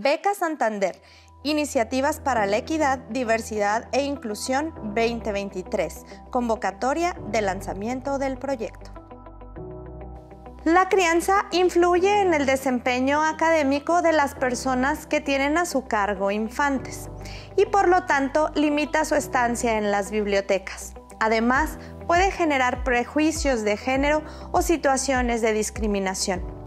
Beca Santander, Iniciativas para la Equidad, Diversidad e Inclusión 2023, convocatoria de lanzamiento del proyecto. La crianza influye en el desempeño académico de las personas que tienen a su cargo infantes y por lo tanto limita su estancia en las bibliotecas. Además, puede generar prejuicios de género o situaciones de discriminación.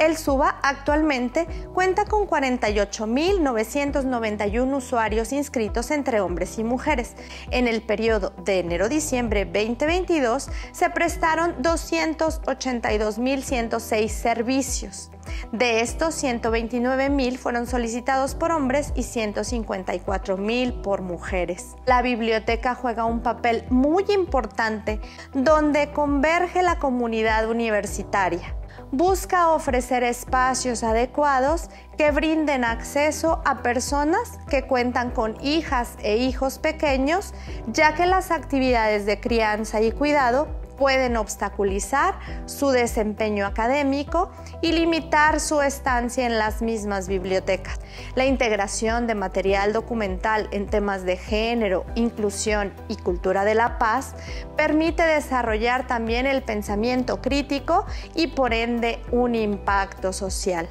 El SUBA actualmente cuenta con 48.991 usuarios inscritos entre hombres y mujeres. En el periodo de enero-diciembre 2022 se prestaron 282.106 servicios. De estos, 129.000 fueron solicitados por hombres y 154.000 por mujeres. La biblioteca juega un papel muy importante donde converge la comunidad universitaria busca ofrecer espacios adecuados que brinden acceso a personas que cuentan con hijas e hijos pequeños, ya que las actividades de crianza y cuidado pueden obstaculizar su desempeño académico y limitar su estancia en las mismas bibliotecas. La integración de material documental en temas de género, inclusión y cultura de la paz permite desarrollar también el pensamiento crítico y por ende un impacto social.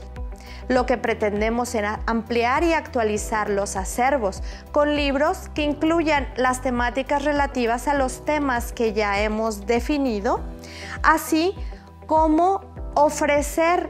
Lo que pretendemos será ampliar y actualizar los acervos con libros que incluyan las temáticas relativas a los temas que ya hemos definido, así como ofrecer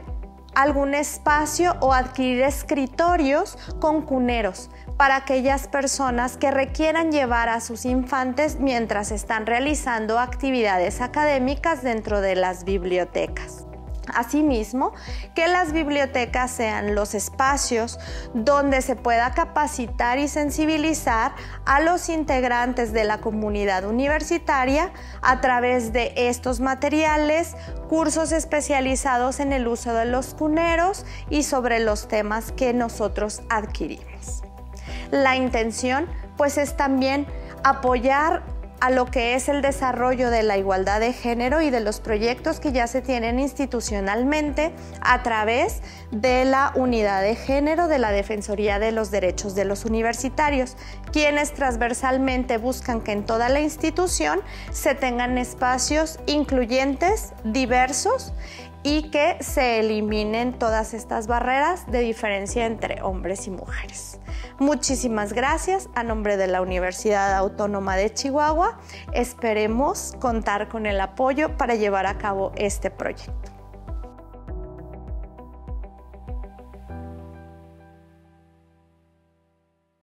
algún espacio o adquirir escritorios con cuneros para aquellas personas que requieran llevar a sus infantes mientras están realizando actividades académicas dentro de las bibliotecas. Asimismo, que las bibliotecas sean los espacios donde se pueda capacitar y sensibilizar a los integrantes de la comunidad universitaria a través de estos materiales, cursos especializados en el uso de los cuneros y sobre los temas que nosotros adquirimos. La intención pues es también apoyar a lo que es el desarrollo de la igualdad de género y de los proyectos que ya se tienen institucionalmente a través de la unidad de género de la Defensoría de los Derechos de los Universitarios, quienes transversalmente buscan que en toda la institución se tengan espacios incluyentes, diversos y que se eliminen todas estas barreras de diferencia entre hombres y mujeres. Muchísimas gracias a nombre de la Universidad Autónoma de Chihuahua. Esperemos contar con el apoyo para llevar a cabo este proyecto.